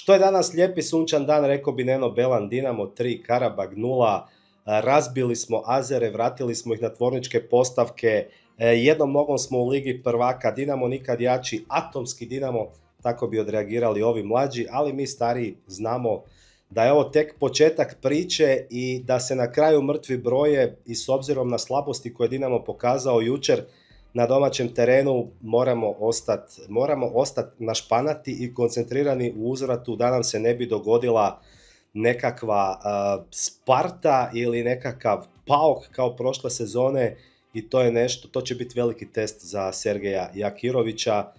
Što je danas lijepi sunčan dan, rekao bi Neno Belan, Dinamo 3, Karabag 0, razbili smo Azere, vratili smo ih na tvorničke postavke, e, jednom nogom smo u Ligi prvaka, Dinamo nikad jači, atomski Dinamo, tako bi odreagirali ovi mlađi, ali mi stariji znamo da je ovo tek početak priče i da se na kraju mrtvi broje i s obzirom na slabosti koje Dinamo pokazao jučer na domaćem terenu moramo ostati moramo ostat našpanati i koncentrirani u uzvratu da nam se ne bi dogodila nekakva Sparta ili nekakav pauk kao prošle sezone i to je nešto, to će biti veliki test za Sergeja Jakirovića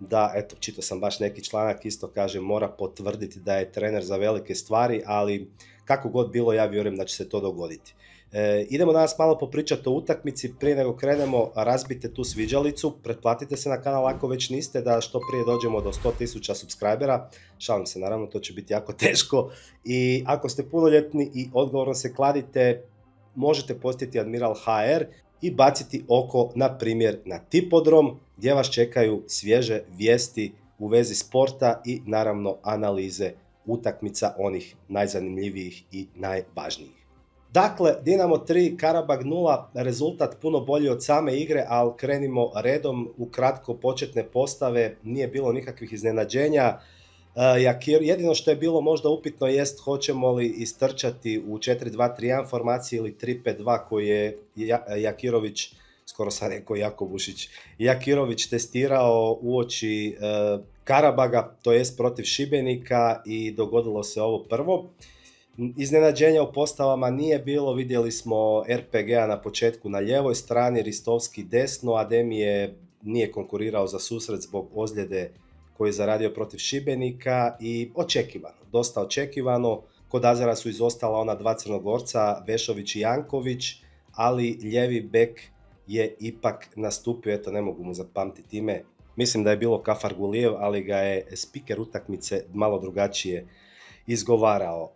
da, eto, čitao sam baš neki članak, isto kaže, mora potvrditi da je trener za velike stvari, ali kako god bilo, ja vjerujem da će se to dogoditi. E, idemo danas malo popričati o utakmici, prije nego krenemo, razbite tu sviđalicu, pretplatite se na kanal ako već niste, da što prije dođemo do 100.000 subscribera, šalim se, naravno, to će biti jako teško, i ako ste punoljetni i odgovorno se kladite, možete postiti Admiral HR i baciti oko, na primjer, na Tipodrom, gdje vas čekaju svježe vijesti u vezi sporta i naravno analize utakmica onih najzanimljivijih i najvažnijih. Dakle, Dinamo 3, Karabag 0, rezultat puno bolji od same igre, ali krenimo redom, u kratko početne postave, nije bilo nikakvih iznenađenja. E, jedino što je bilo možda upitno jest hoćemo li istrčati u 4-2-3-1 formaciji ili 3-5-2 koji je Jakirović skoro sam rekao Jakobušić, Jakirović testirao uoči e, Karabaga, to jest protiv Šibenika i dogodilo se ovo prvo. Iznenađenja u postavama nije bilo, vidjeli smo RPG-a na početku na ljevoj strani, Ristovski desno, Ademi je nije konkurirao za susret zbog ozljede koji je zaradio protiv Šibenika i očekivano, dosta očekivano. Kod Azara su izostala ona dva crnogorca, Vešović i Janković, ali ljevi bek je ipak nastupio, eto ne mogu mu zapamtiti ime, mislim da je bilo Kafar Gulijev, ali ga je spiker utakmice malo drugačije izgovarao.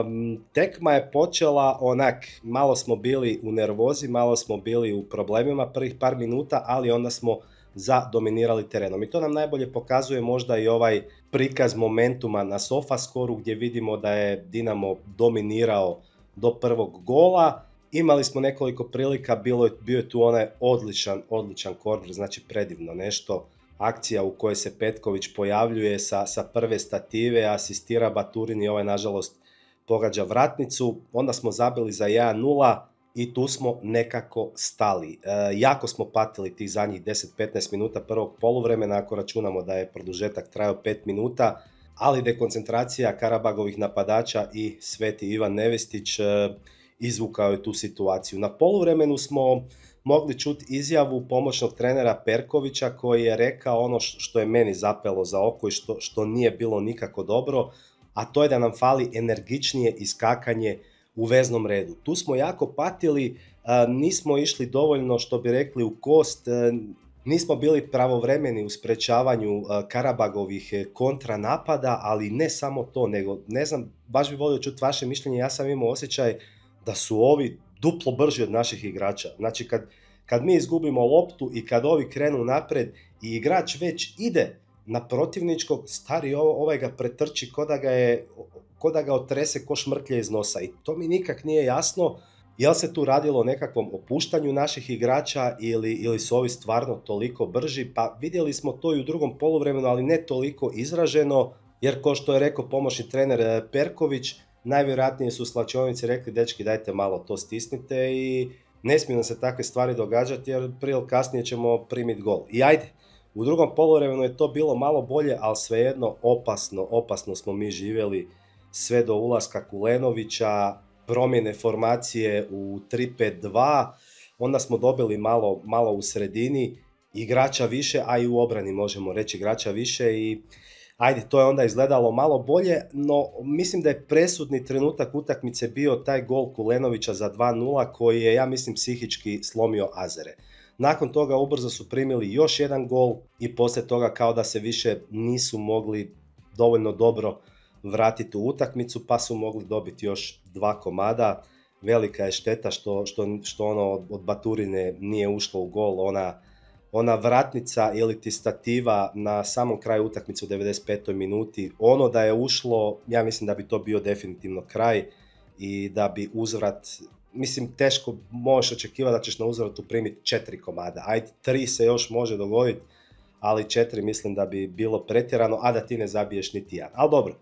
Um, tekma je počela onak, malo smo bili u nervozi, malo smo bili u problemima prvih par minuta, ali onda smo zadominirali terenom. I to nam najbolje pokazuje možda i ovaj prikaz momentuma na Sofaskoru gdje vidimo da je Dinamo dominirao do prvog gola, Imali smo nekoliko prilika, bilo je, bio je tu onaj odličan, odličan korner, znači predivno nešto. Akcija u kojoj se Petković pojavljuje sa, sa prve stative, asistira Baturin i ovaj nažalost pogađa vratnicu. Onda smo zabili za 1-0 i tu smo nekako stali. E, jako smo patili tih zadnjih 10-15 minuta prvog poluvremena ako računamo da je produžetak trajao 5 minuta, ali dekoncentracija Karabagovih napadača i Sveti Ivan Nevestić e, izvukao je tu situaciju. Na poluvremenu smo mogli čuti izjavu pomoćnog trenera Perkovića koji je rekao ono što je meni zapelo za oko i što, što nije bilo nikako dobro, a to je da nam fali energičnije iskakanje u veznom redu. Tu smo jako patili, nismo išli dovoljno što bi rekli u kost, nismo bili pravovremeni u sprečavanju Karabagovih e, kontranapada, ali ne samo to, nego ne znam, baš bi volio čuti vaše mišljenje, ja sam imao osjećaj da su ovi duplo brži od naših igrača. Znači kad, kad mi izgubimo loptu i kad ovi krenu napred i igrač već ide na protivničkog, stari ovaj ga pretrči ko da ga, je, ko da ga otrese ko šmrtlje iz nosa. I to mi nikak nije jasno, jel se tu radilo o nekakvom opuštanju naših igrača ili, ili su ovi stvarno toliko brži, pa vidjeli smo to i u drugom poluvremenu, ali ne toliko izraženo, jer ko što je rekao pomoćni trener eh, Perković, najvjerojatnije su slačionici rekli dečki dajte malo to stisnite i ne smiju nam se takve stvari događati jer prije ili kasnije ćemo primiti gol. I ajde, u drugom poluvremenu je to bilo malo bolje, ali svejedno opasno, opasno smo mi živjeli sve do ulaska Kulenovića, promjene formacije u 3-5-2, onda smo dobili malo, malo u sredini, igrača više, a i u obrani možemo reći igrača više i ajde, to je onda izgledalo malo bolje, no mislim da je presudni trenutak utakmice bio taj gol Kulenovića za 2-0 koji je, ja mislim, psihički slomio Azere. Nakon toga ubrzo su primili još jedan gol i poslije toga kao da se više nisu mogli dovoljno dobro vratiti u utakmicu pa su mogli dobiti još dva komada. Velika je šteta što, što, što ono od Baturine nije ušlo u gol, ona ona vratnica ili ti stativa na samom kraju utakmice u 95. minuti, ono da je ušlo, ja mislim da bi to bio definitivno kraj i da bi uzvrat, mislim teško možeš očekivati da ćeš na uzvratu primiti četiri komada, ajde tri se još može dogoditi, ali četiri mislim da bi bilo pretjerano, a da ti ne zabiješ niti jedan. Ali dobro,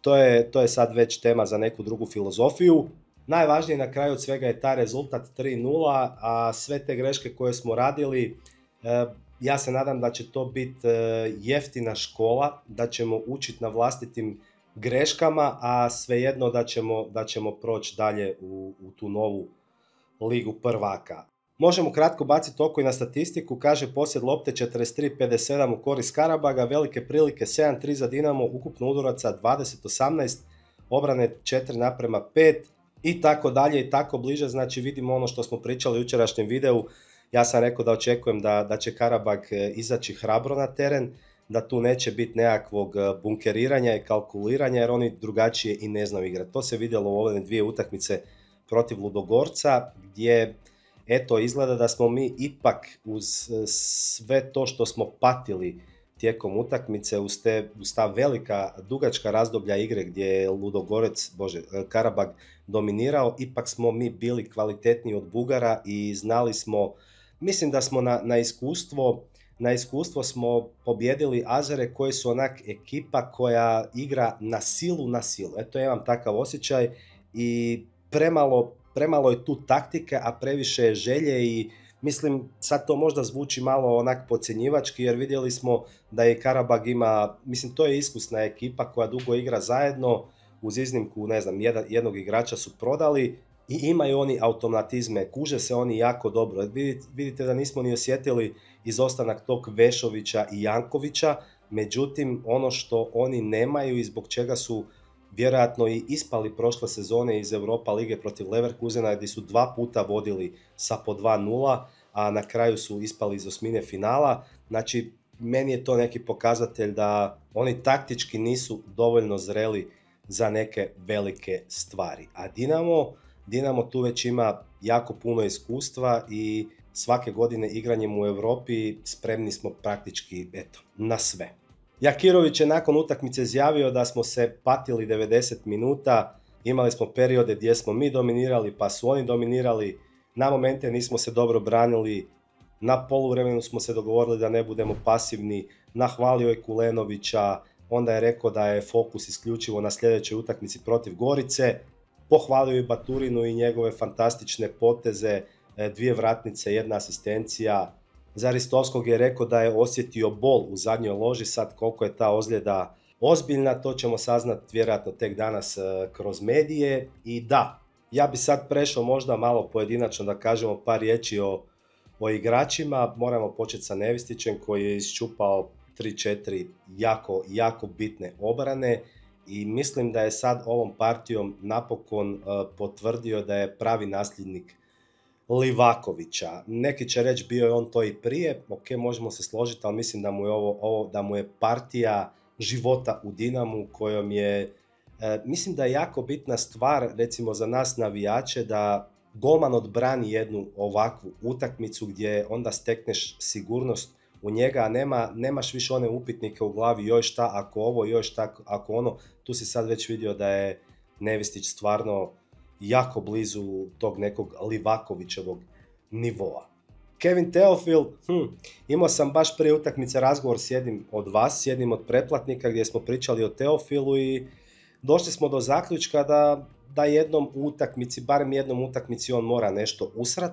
to je, to je sad već tema za neku drugu filozofiju. Najvažnije na kraju od svega je taj rezultat 3-0, a sve te greške koje smo radili, ja se nadam da će to biti e, jeftina škola, da ćemo učiti na vlastitim greškama, a svejedno da ćemo, da ćemo proći dalje u, u tu novu ligu prvaka. Možemo kratko baciti oko i na statistiku, kaže posjed lopte 43-57 u korist Karabaga, velike prilike 7-3 za Dinamo, ukupno udaraca 20-18, obrane 4 naprema 5 i tako dalje i tako bliže, znači vidimo ono što smo pričali u jučerašnjem videu, ja sam rekao da očekujem da, da će Karabag e, izaći hrabro na teren, da tu neće biti nekakvog e, bunkeriranja i kalkuliranja jer oni drugačije i ne znaju igrati. To se vidjelo u ove dvije utakmice protiv Ludogorca gdje eto izgleda da smo mi ipak uz e, sve to što smo patili tijekom utakmice uz, te, uz ta velika dugačka razdoblja igre gdje je Ludogorec, bože, Karabag dominirao, ipak smo mi bili kvalitetniji od Bugara i znali smo, mislim da smo na, na iskustvo na iskustvo smo pobjedili Azere koji su onak ekipa koja igra na silu na silu. Eto, ja imam takav osjećaj i premalo premalo je tu taktike, a previše je želje i mislim sad to možda zvuči malo onak podcjenjivački jer vidjeli smo da je Karabag ima, mislim to je iskusna ekipa koja dugo igra zajedno, uz iznimku ne znam jednog igrača su prodali i imaju oni automatizme, kuže se oni jako dobro. Vidite da nismo ni osjetili izostanak tog Vešovića i Jankovića, međutim ono što oni nemaju i zbog čega su vjerojatno i ispali prošle sezone iz Europa lige protiv Leverkusena gdje su dva puta vodili sa po 2-0, a na kraju su ispali iz osmine finala. Znači, meni je to neki pokazatelj da oni taktički nisu dovoljno zreli za neke velike stvari. A Dinamo, Dinamo tu već ima jako puno iskustva i svake godine igranjem u Europi spremni smo praktički eto, na sve. Jakirović je nakon utakmice izjavio da smo se patili 90 minuta, imali smo periode gdje smo mi dominirali, pa su oni dominirali, na momente nismo se dobro branili, na poluvremenu smo se dogovorili da ne budemo pasivni, nahvalio je Kulenovića, onda je rekao da je fokus isključivo na sljedećoj utakmici protiv Gorice, pohvalio je Baturinu i njegove fantastične poteze, e, dvije vratnice, jedna asistencija, za Ristovskog je rekao da je osjetio bol u zadnjoj loži, sad koliko je ta ozljeda ozbiljna, to ćemo saznati vjerojatno tek danas e, kroz medije. I da, ja bi sad prešao možda malo pojedinačno da kažemo par riječi o, o igračima. Moramo početi sa Nevistićem koji je isčupao 3-4 jako, jako bitne obrane i mislim da je sad ovom partijom napokon e, potvrdio da je pravi nasljednik Livakovića. Neki će reći bio je on to i prije, ok, možemo se složiti, ali mislim da mu je ovo, ovo da mu je partija života u Dinamu kojom je, e, mislim da je jako bitna stvar recimo za nas navijače da golman odbrani jednu ovakvu utakmicu gdje onda stekneš sigurnost u njega, nema, nemaš više one upitnike u glavi joj šta ako ovo, joj šta ako ono, tu si sad već vidio da je Nevistić stvarno jako blizu tog nekog Livakovićevog nivoa. Kevin Teofil, hm, imao sam baš prije utakmice razgovor s jednim od vas, s jednim od pretplatnika gdje smo pričali o Teofilu i došli smo do zaključka da, da jednom utakmici, barem jednom utakmici on mora nešto usrat,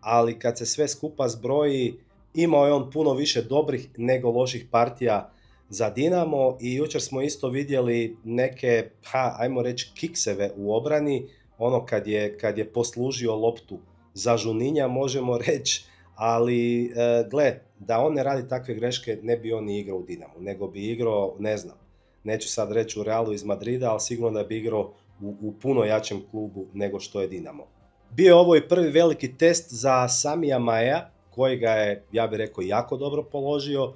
ali kad se sve skupa zbroji, imao je on puno više dobrih nego loših partija za Dinamo i jučer smo isto vidjeli neke, ha, ajmo reći, kikseve u obrani, ono kad je, kad je poslužio loptu za Žuninja, možemo reći, ali e, gle, da on ne radi takve greške, ne bi on igrao u Dinamu, nego bi igrao, ne znam, neću sad reći u Realu iz Madrida, ali sigurno da bi igrao u, u puno jačem klubu nego što je Dinamo. Bio je ovo i prvi veliki test za Samija Maja, koji ga je, ja bih rekao, jako dobro položio.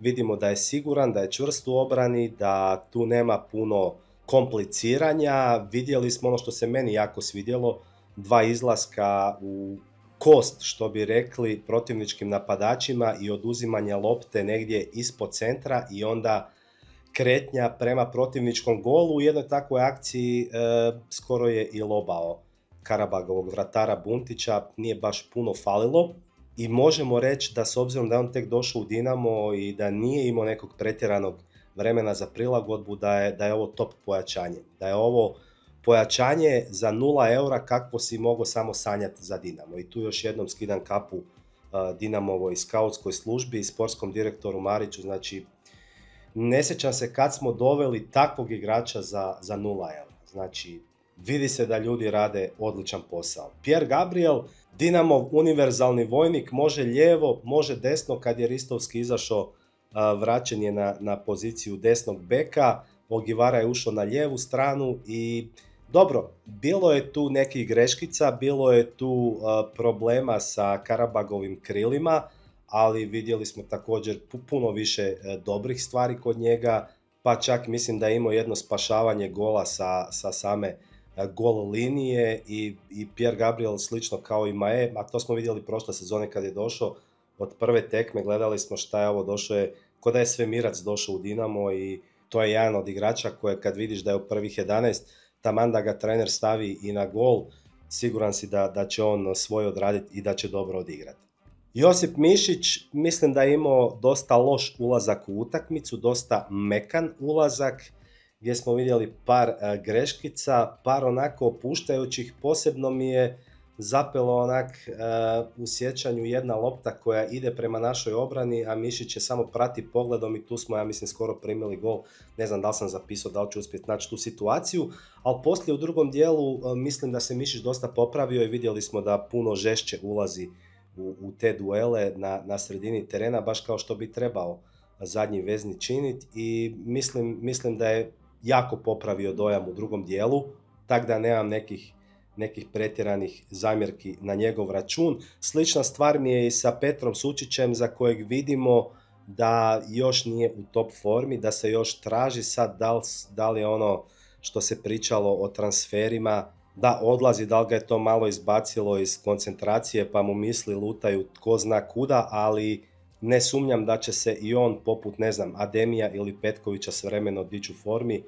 Vidimo da je siguran, da je čvrst u obrani, da tu nema puno kompliciranja. Vidjeli smo ono što se meni jako svidjelo, dva izlaska u kost, što bi rekli, protivničkim napadačima i oduzimanja lopte negdje ispod centra i onda kretnja prema protivničkom golu. U jednoj takvoj akciji e, skoro je i lobao Karabagovog vratara Buntića, nije baš puno falilo i možemo reći da s obzirom da je on tek došao u Dinamo i da nije imao nekog pretjeranog vremena za prilagodbu, da je, da je ovo top pojačanje. Da je ovo pojačanje za 0 eura kakvo si mogao samo sanjati za Dinamo. I tu još jednom skidam kapu uh, Dinamovoj skautskoj službi i sportskom direktoru Mariću. Znači, ne sjećam se kad smo doveli takvog igrača za, za 0 eura. Znači, vidi se da ljudi rade odličan posao. Pierre Gabriel, Dinamov univerzalni vojnik, može lijevo, može desno, kad je Ristovski izašao, vraćen je na, na poziciju desnog beka, Ogivara je ušao na lijevu stranu i dobro, bilo je tu nekih greškica, bilo je tu problema sa Karabagovim krilima, ali vidjeli smo također puno više e, dobrih stvari kod njega, pa čak mislim da je imao jedno spašavanje gola sa, sa same gol linije i, i Pierre Gabriel slično kao i Mae, a to smo vidjeli prošle sezone kad je došao od prve tekme, gledali smo šta je ovo, došao je, ko da je Svemirac došao u Dinamo i to je jedan od igrača koje kad vidiš da je u prvih 11, taman da ga trener stavi i na gol, siguran si da, da će on svoj odraditi i da će dobro odigrati. Josip Mišić, mislim da je imao dosta loš ulazak u utakmicu, dosta mekan ulazak, gdje smo vidjeli par e, greškica, par onako opuštajućih, posebno mi je zapelo onak e, u sjećanju jedna lopta koja ide prema našoj obrani, a Mišić je samo prati pogledom i tu smo, ja mislim, skoro primili gol. Ne znam da li sam zapisao, da li ću uspjeti naći tu situaciju, ali poslije u drugom dijelu e, mislim da se Mišić dosta popravio i vidjeli smo da puno žešće ulazi u, u te duele na, na sredini terena, baš kao što bi trebao zadnji vezni činiti i mislim, mislim da je jako popravio dojam u drugom dijelu, tak da nemam nekih, nekih pretjeranih zamjerki na njegov račun. Slična stvar mi je i sa Petrom Sučićem za kojeg vidimo da još nije u top formi, da se još traži sad da li, da li ono što se pričalo o transferima da odlazi, da li ga je to malo izbacilo iz koncentracije pa mu misli lutaju tko zna kuda, ali ne sumnjam da će se i on poput, ne znam, Ademija ili Petkovića s vremeno dići u formi,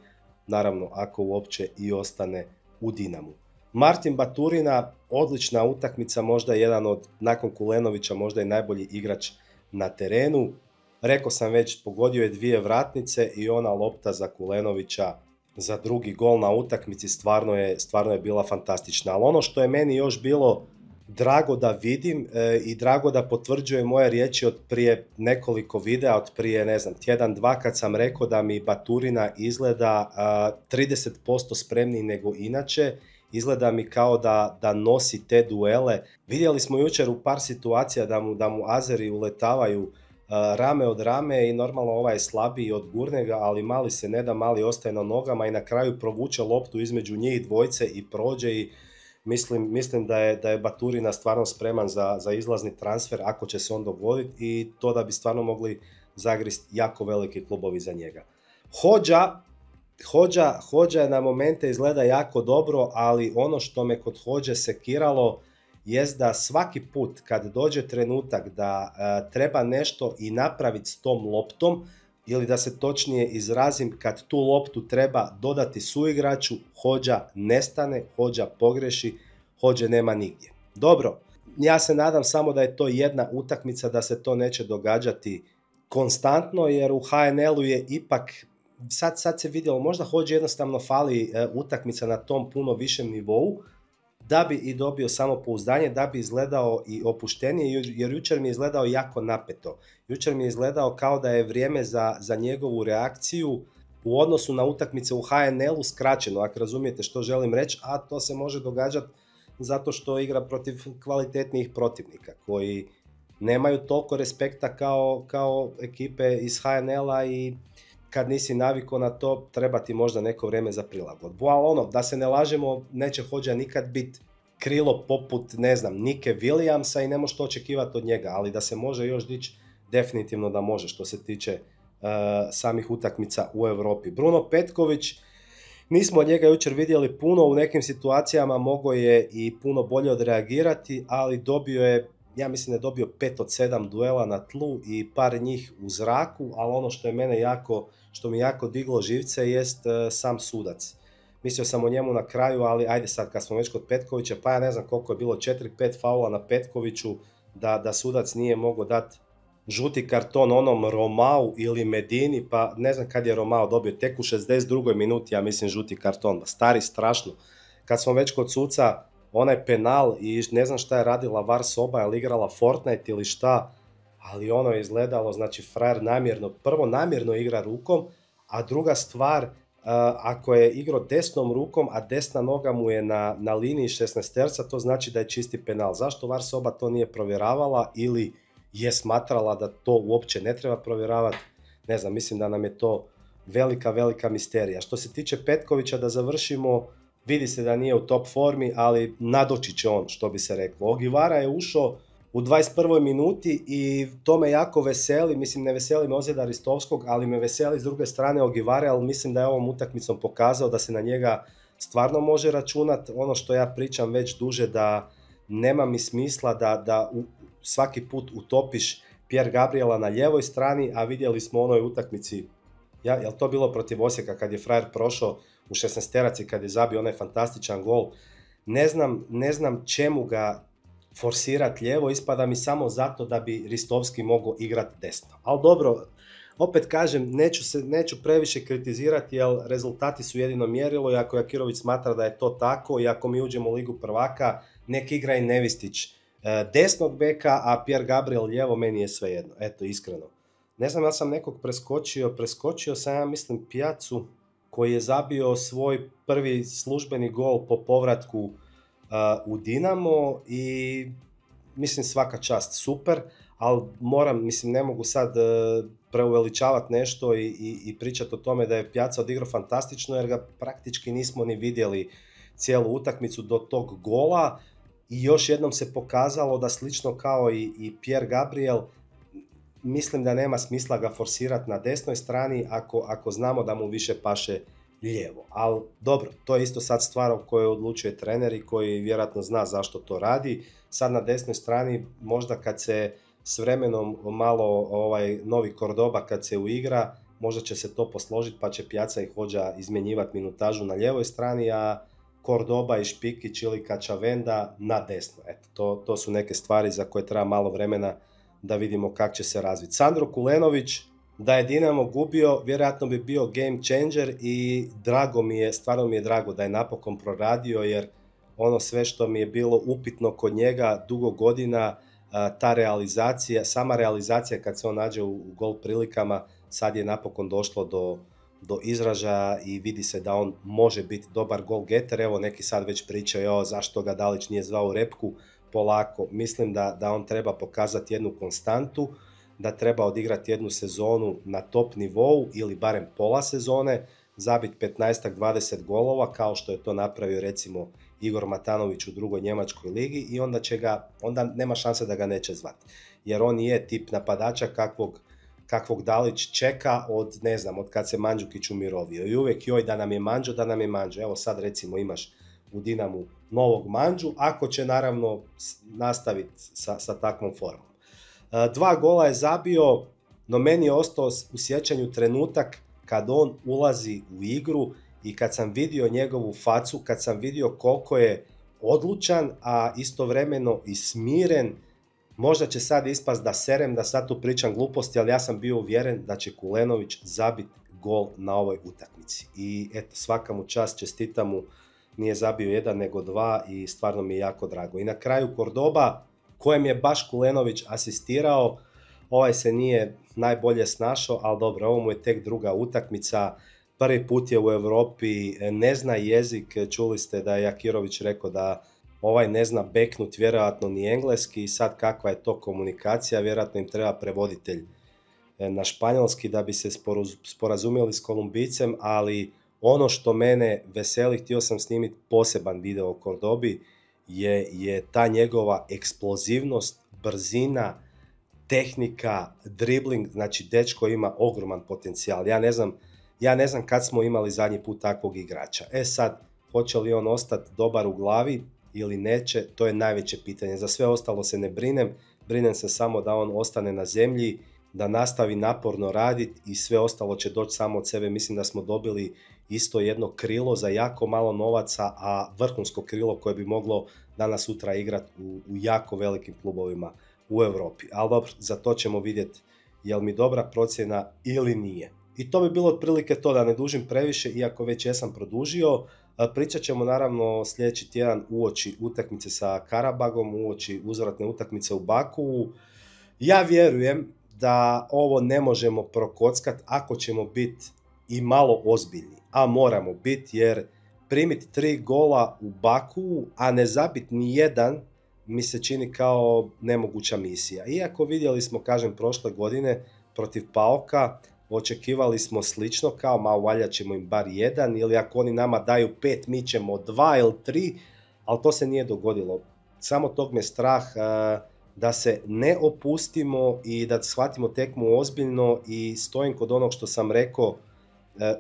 naravno ako uopće i ostane u Dinamu. Martin Baturina, odlična utakmica, možda jedan od, nakon Kulenovića, možda i najbolji igrač na terenu. Rekao sam već, pogodio je dvije vratnice i ona lopta za Kulenovića za drugi gol na utakmici stvarno je, stvarno je bila fantastična. Ali ono što je meni još bilo drago da vidim e, i drago da potvrđuje moje riječi od prije nekoliko videa, od prije, ne znam, tjedan, dva, kad sam rekao da mi Baturina izgleda 30% spremniji nego inače, izgleda mi kao da, da nosi te duele. Vidjeli smo jučer u par situacija da mu, da mu Azeri uletavaju rame od rame i normalno ovaj je slabiji od Gurnega, ali mali se ne da, mali ostaje na nogama i na kraju provuče loptu između njih dvojce i prođe i mislim, mislim da, je, da je Baturina stvarno spreman za, za izlazni transfer ako će se on dogoditi i to da bi stvarno mogli zagrist jako veliki klubovi za njega. Hođa, Hođa, Hođa je na momente izgleda jako dobro, ali ono što me kod Hođe sekiralo jest da svaki put kad dođe trenutak da e, treba nešto i napraviti s tom loptom, ili da se točnije izrazim, kad tu loptu treba dodati suigraču, hođa nestane, hođa pogreši, hođe nema nigdje. Dobro, ja se nadam samo da je to jedna utakmica, da se to neće događati konstantno, jer u HNL-u je ipak, sad, sad se vidjelo, možda hođe jednostavno fali e, utakmica na tom puno višem nivou, da bi i dobio samopouzdanje, da bi izgledao i opuštenije, jer jučer mi je izgledao jako napeto. Jučer mi je izgledao kao da je vrijeme za, za njegovu reakciju u odnosu na utakmice u HNL-u skraćeno, ako razumijete što želim reći, a to se može događati zato što igra protiv kvalitetnijih protivnika koji nemaju toliko respekta kao, kao ekipe iz HNL-a i kad nisi naviko na to, treba ti možda neko vrijeme za prilagodbu. Ali ono, da se ne lažemo, neće Hođa nikad biti krilo poput, ne znam, Nike Williamsa i ne možeš to očekivati od njega, ali da se može još dići, definitivno da može što se tiče uh, samih utakmica u Europi. Bruno Petković Nismo od njega jučer vidjeli puno, u nekim situacijama mogo je i puno bolje odreagirati, ali dobio je, ja mislim da je dobio 5 od 7 duela na tlu i par njih u zraku, ali ono što je mene jako, što mi jako diglo živce jest e, sam sudac. Mislio sam o njemu na kraju, ali ajde sad kad smo već kod Petkovića, pa ja ne znam koliko je bilo, 4-5 faula na Petkoviću, da, da sudac nije mogao dati žuti karton onom Romau ili Medini, pa ne znam kad je Romao dobio, tek u 62. minuti, ja mislim, žuti karton, stari strašno. Kad smo već kod suca, onaj penal i ne znam šta je radila VAR soba, je li igrala Fortnite ili šta, ali ono je izgledalo, znači frajer namjerno, prvo namjerno igra rukom, a druga stvar, ako je igrao desnom rukom, a desna noga mu je na, na liniji 16 to znači da je čisti penal. Zašto VAR soba to nije provjeravala ili je smatrala da to uopće ne treba provjeravati. Ne znam, mislim da nam je to velika, velika misterija. Što se tiče Petkovića, da završimo, vidi se da nije u top formi, ali nadoći će on, što bi se reklo. Ogivara je ušao u 21. minuti i to me jako veseli, mislim ne veseli me ozljeda Ristovskog, ali me veseli s druge strane Ogivare, ali mislim da je ovom utakmicom pokazao da se na njega stvarno može računati. Ono što ja pričam već duže da nema mi smisla da, da svaki put utopiš Pierre Gabriela na ljevoj strani, a vidjeli smo u onoj utakmici, ja, jel to bilo protiv Osijeka kad je frajer prošao u 16 teraci kad je zabio onaj fantastičan gol. Ne znam, ne znam čemu ga forsirati lijevo, ispada mi samo zato da bi Ristovski mogao igrati desno. Ali dobro, opet kažem, neću, se, neću previše kritizirati jer rezultati su jedino mjerilo i ako Jakirović smatra da je to tako i ako mi uđemo u Ligu prvaka, nek igra i Nevistić E, desnog beka, a Pierre Gabriel lijevo, meni je svejedno, eto, iskreno. Ne znam, ja sam nekog preskočio, preskočio sam, ja mislim, Pijacu, koji je zabio svoj prvi službeni gol po povratku u Dinamo i mislim svaka čast super, ali moram, mislim ne mogu sad uh, preuveličavati nešto i, i, i pričati o tome da je Pjaca odigrao fantastično jer ga praktički nismo ni vidjeli cijelu utakmicu do tog gola i još jednom se pokazalo da slično kao i, i Pierre Gabriel, mislim da nema smisla ga forsirati na desnoj strani ako, ako znamo da mu više paše lijevo. Ali dobro, to je isto sad stvar o kojoj odlučuje trener i koji vjerojatno zna zašto to radi. Sad na desnoj strani možda kad se s vremenom malo ovaj novi Kordoba kad se uigra, možda će se to posložiti pa će Pjaca i Hođa izmjenjivati minutažu na lijevoj strani, a Kordoba i Špikić ili Kačavenda na desno. Eto, to, to su neke stvari za koje treba malo vremena da vidimo kako će se razviti. Sandro Kulenović, da je Dinamo gubio, vjerojatno bi bio game changer i drago mi je, stvarno mi je drago da je napokon proradio jer ono sve što mi je bilo upitno kod njega dugo godina, ta realizacija, sama realizacija kad se on nađe u gol prilikama, sad je napokon došlo do, do izražaja i vidi se da on može biti dobar gol getter. Evo neki sad već pričaju zašto ga Dalić nije zvao u repku. Polako, mislim da, da on treba pokazati jednu konstantu, da treba odigrati jednu sezonu na top nivou ili barem pola sezone, zabiti 15-20 golova kao što je to napravio recimo Igor Matanović u drugoj njemačkoj ligi i onda će ga, onda nema šanse da ga neće zvati. Jer on je tip napadača kakvog kakvog Dalić čeka od, ne znam, od kad se Mandžukić umirovio. I uvijek joj da nam je Manđo, da nam je Manđo. Evo sad recimo imaš u Dinamu novog Manđu, ako će naravno nastaviti sa, sa takvom formom. E, dva gola je zabio, no meni je ostao u sjećanju trenutak kad on ulazi u igru i kad sam vidio njegovu facu, kad sam vidio koliko je odlučan, a istovremeno i smiren, Možda će sad ispast da serem, da sad tu pričam gluposti, ali ja sam bio uvjeren da će Kulenović zabiti gol na ovoj utakmici. I eto, svaka mu čast, čestita mu, nije zabio jedan nego dva i stvarno mi je jako drago. I na kraju Kordoba, kojem je baš Kulenović asistirao, ovaj se nije najbolje snašao, ali dobro, ovo mu je tek druga utakmica, prvi put je u Europi, ne zna jezik, čuli ste da je Jakirović rekao da ovaj ne zna beknut vjerojatno ni engleski. I sad kakva je to komunikacija, vjerojatno im treba prevoditelj e, na španjolski da bi se sporazumjeli s Kolumbicem, ali ono što mene veseli, htio sam snimiti poseban video o Kordobi, je, je ta njegova eksplozivnost, brzina, tehnika, dribling, znači dečko ima ogroman potencijal. Ja ne znam, Ja ne znam kad smo imali zadnji put takvog igrača. E sad, hoće li on ostati dobar u glavi ili neće, to je najveće pitanje. Za sve ostalo se ne brinem, brinem se samo da on ostane na zemlji, da nastavi naporno raditi i sve ostalo će doći samo od sebe. Mislim da smo dobili isto jedno krilo za jako malo novaca, a vrhunsko krilo koje bi moglo danas sutra igrati u, u jako velikim klubovima u Europi. Ali dobro, za to ćemo vidjeti jel mi dobra procjena ili nije. I to bi bilo otprilike to da ne dužim previše, iako već jesam produžio. Pričat ćemo naravno sljedeći tjedan uoči utakmice sa Karabagom, uoči uzvratne utakmice u Baku. Ja vjerujem da ovo ne možemo prokockat ako ćemo biti i malo ozbiljni, a moramo biti jer primiti tri gola u Baku, a ne zabiti ni jedan, mi se čini kao nemoguća misija. Iako vidjeli smo, kažem, prošle godine protiv Paoka, očekivali smo slično, kao malo valja ćemo im bar jedan, ili ako oni nama daju pet, mi ćemo dva ili tri, ali to se nije dogodilo. Samo tog me strah da se ne opustimo i da shvatimo tekmu ozbiljno i stojim kod onog što sam rekao e,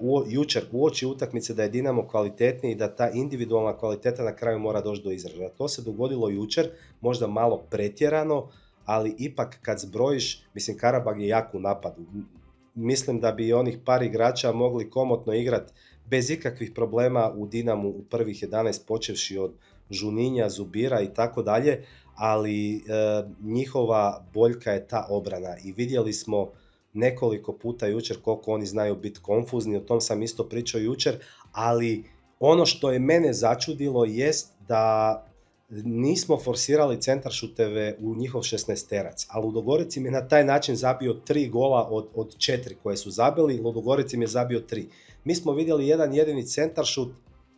u, jučer uoči utakmice da je Dinamo kvalitetniji i da ta individualna kvaliteta na kraju mora doći do izražaja. To se dogodilo jučer, možda malo pretjerano, ali ipak kad zbrojiš, mislim Karabag je jako u napadu. Mislim da bi onih par igrača mogli komotno igrati bez ikakvih problema u Dinamu u prvih 11 počevši od Žuninja, Zubira i tako dalje, ali e, njihova boljka je ta obrana i vidjeli smo nekoliko puta jučer koliko oni znaju biti konfuzni, o tom sam isto pričao jučer, ali ono što je mene začudilo jest da nismo forsirali centaršuteve u njihov 16 terac, a Ludogorec im je na taj način zabio tri gola od, od četiri koje su zabili, Ludogorec im je zabio tri. Mi smo vidjeli jedan jedini centaršut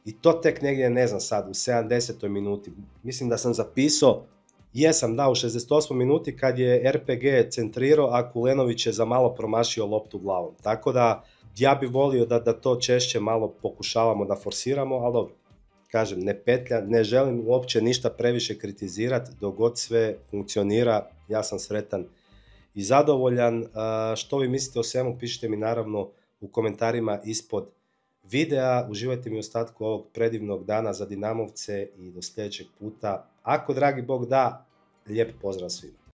i to tek negdje, ne znam sad, u 70. minuti. Mislim da sam zapisao Jesam, da, u 68 minuti kad je RPG centrirao, a Kulenović je za malo promašio loptu glavom. Tako da ja bih volio da, da to češće malo pokušavamo da forsiramo, ali dobro, kažem, ne petlja, ne želim uopće ništa previše kritizirati, dok god sve funkcionira, ja sam sretan i zadovoljan. Što vi mislite o svemu, pišite mi naravno u komentarima ispod videa. Uživajte mi u ostatku ovog predivnog dana za Dinamovce i do sljedećeg puta. Ako, dragi Bog da, lijep pozdrav svima.